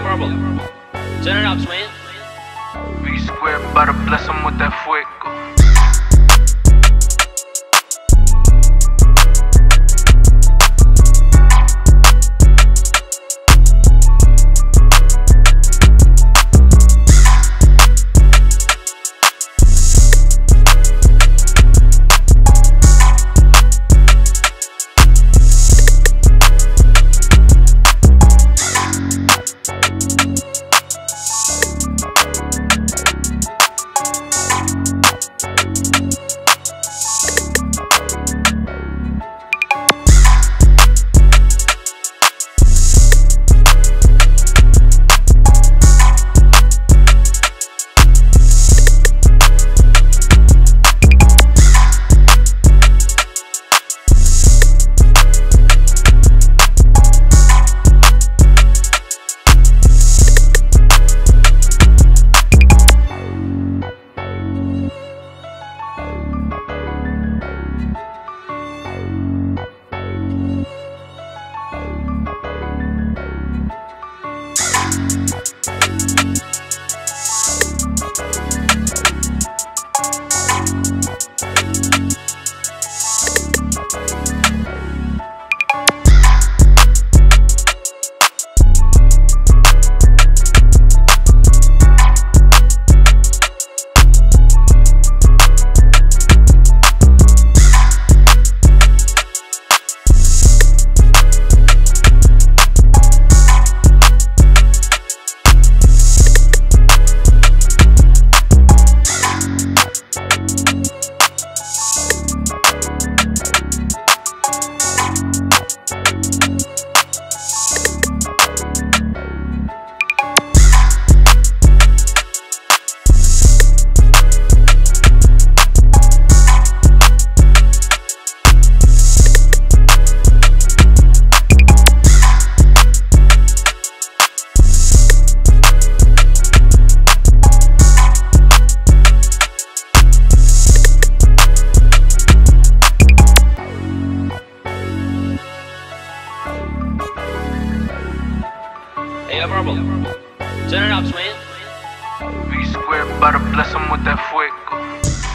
Turn it up, twin. V square, better bless him with that fuego. verbal. Turn it up, man. V square, better bless him with that fuego.